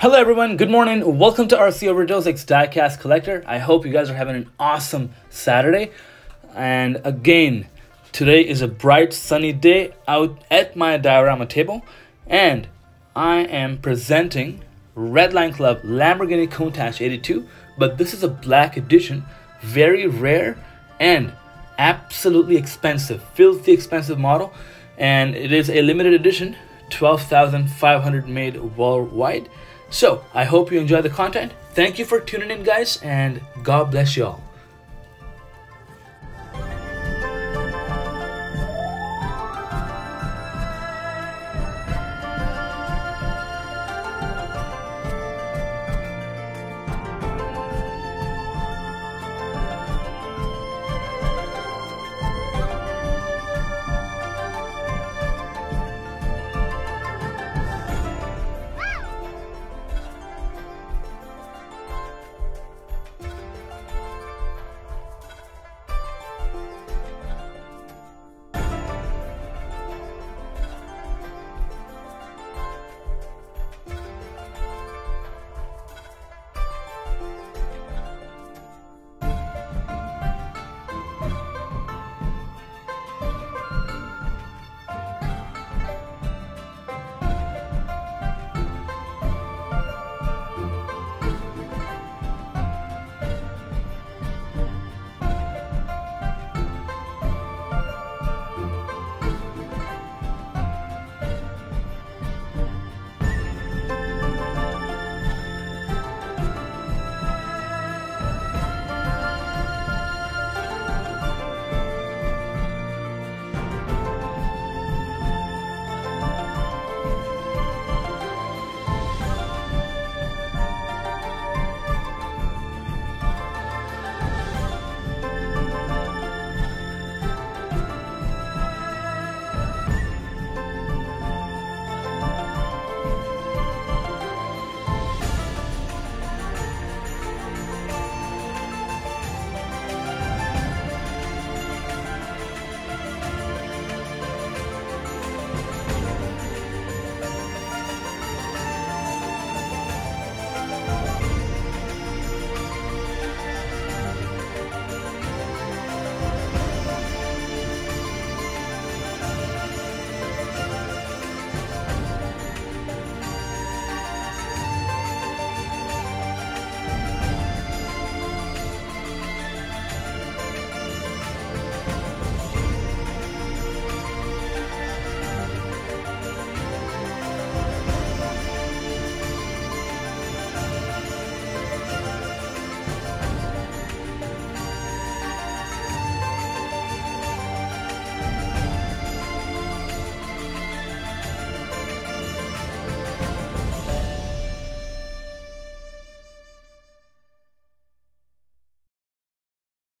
Hello everyone, good morning. Welcome to RC Overdose X Diecast Collector. I hope you guys are having an awesome Saturday. And again, today is a bright sunny day out at my diorama table. And I am presenting Redline Club Lamborghini Countach 82. But this is a black edition, very rare and absolutely expensive, filthy expensive model. And it is a limited edition, 12,500 made worldwide. So I hope you enjoy the content. Thank you for tuning in, guys, and God bless you all.